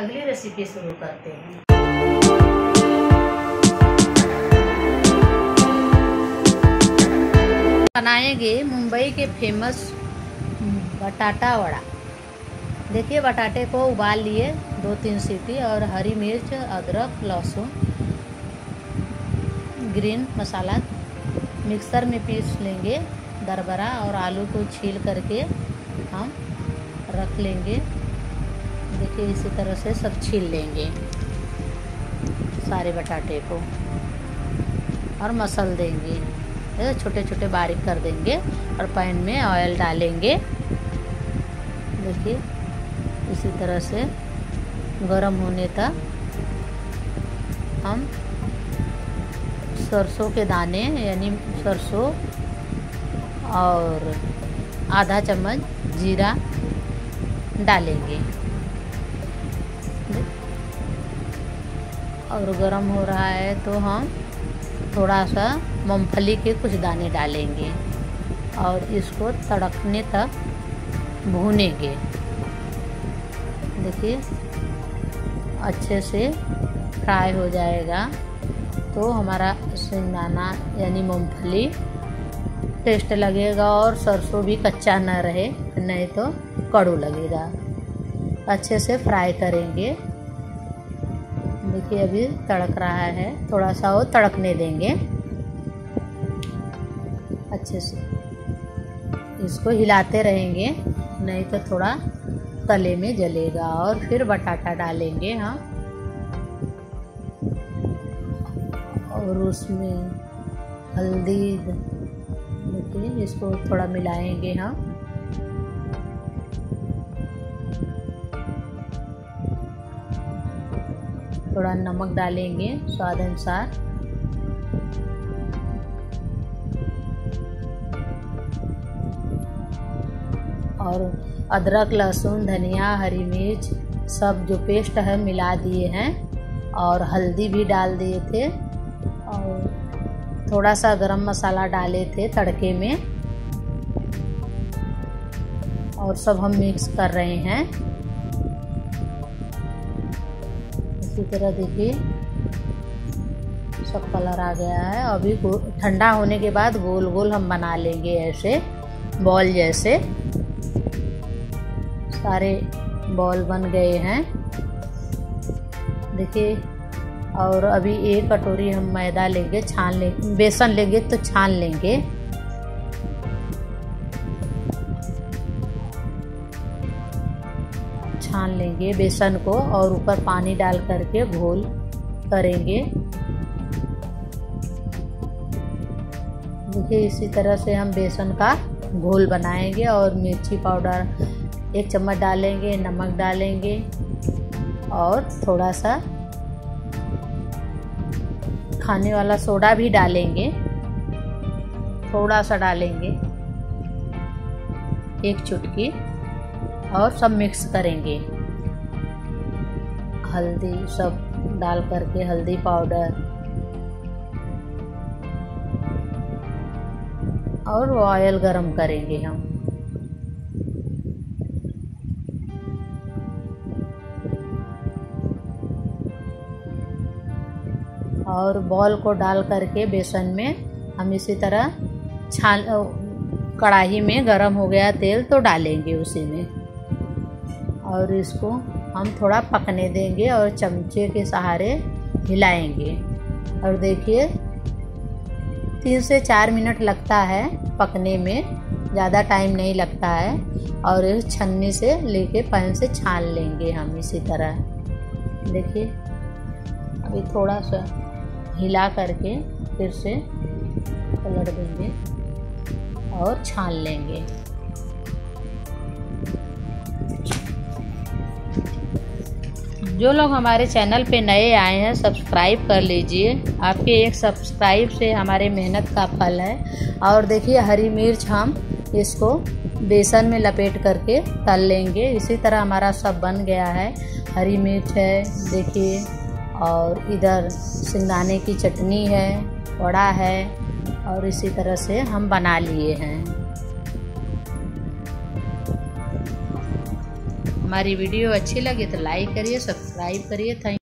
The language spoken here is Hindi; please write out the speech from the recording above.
अगली रेसिपी शुरू करते हैं। बनाएँगे मुंबई के फ़ेमस बटाटा वड़ा। देखिए, बटाटे को उबाल लिए दो तीन सीटी और हरी मिर्च, अदरक, लहसुन ग्रीन मसाला। मिक्सर में पीस लेंगे दरबरा और आलू को छील करके हम रख लेंगे। देखिए इसी तरह से सब छील लेंगे सारे बटाटे को और मसल देंगे। छोटे छोटे बारीक कर देंगे और पैन में ऑयल डालेंगे। देखिए इसी तरह से गरम होने तक हम सरसों के दाने यानी सरसों और आधा चम्मच जीरा डालेंगे। और गरम हो रहा है तो हम थोड़ा सा मूंगफली के कुछ दाने डालेंगे और इसको तड़कने तक भूनेंगे। देखिए, अच्छे से फ्राई हो जाएगा। तो हमारा सिंगाना यानी मूंगफली टेस्ट लगेगा और सरसों भी कच्चा न रहे, नहीं तो कड़ू लगेगा। अच्छे से फ्राई करेंगे। देखिए अभी तड़क रहा है। थोड़ा सा वो तड़कने देंगे। अच्छे से। इसको हिलाते रहेंगे, नहीं तो थोड़ा तले में जलेगा और फिर बटाटा डालेंगे हम। और उसमें हल्दी इसको थोड़ा मिलाएँगे हम। थोड़ा नमक डालेंगे स्वाद अनुसार। और अदरक, लहसुन, धनिया, हरी मिर्च सब जो पेस्ट है मिला दिए हैं और हल्दी भी डाल दिए थे। और थोड़ा सा गरम मसाला डाले थे तड़के में। और सब हम मिक्स कर रहे हैं। इसी तरह देखिए। सब कलर आ गया है। अभी ठंडा होने के बाद गोल गोल हम बना लेंगे ऐसे बॉल जैसे। सारे बॉल बन गए हैं। देखिए, और अभी एक कटोरी हम मैदा लेंगे, छान लेंगे बेसन लेंगे तो छान लेंगे। छान लेंगे, बेसन को और ऊपर पानी डाल करके घोल करेंगे। देखिए, इसी तरह से हम बेसन का घोल बनाएँगे और मिर्ची पाउडर एक चम्मच डालेंगे, नमक डालेंगे और थोड़ा सा खाने वाला सोडा भी डालेंगे। थोड़ा सा डालेंगे, एक चुटकी। और सब मिक्स करेंगे। हल्दी सब डाल करके, हल्दी पाउडर और ऑयल गरम करेंगे हम। और बॉल को डाल करके बेसन में हम इसी तरह छान, कढ़ाई में गरम हो गया तेल तो डालेंगे उसी में। और इसको हम थोड़ा पकने देंगे और चमचे के सहारे हिलाएँगे। और देखिए, तीन से चार मिनट लगता है पकने में, ज़्यादा टाइम नहीं लगता है। और इस छन्नी से लेके पैन से छान लेंगे हम इसी तरह। देखिए, अभी थोड़ा सा हिला करके फिर से पलट देंगे और छान लेंगे। जो लोग हमारे चैनल पे नए आए हैं, सब्सक्राइब कर लीजिए। आपके एक सब्सक्राइब से हमारे मेहनत का फल है। और देखिए, हरी मिर्च हम इसको बेसन में लपेट करके तल लेंगे। इसी तरह हमारा सब बन गया है। हरी मिर्च है, देखिए। और इधर सिंगाने की चटनी है, वड़ा है। और इसी तरह से हम बना लिए हैं। हमारी वीडियो अच्छी लगे तो लाइक करिए सब्सक्राइब करिए। थैंक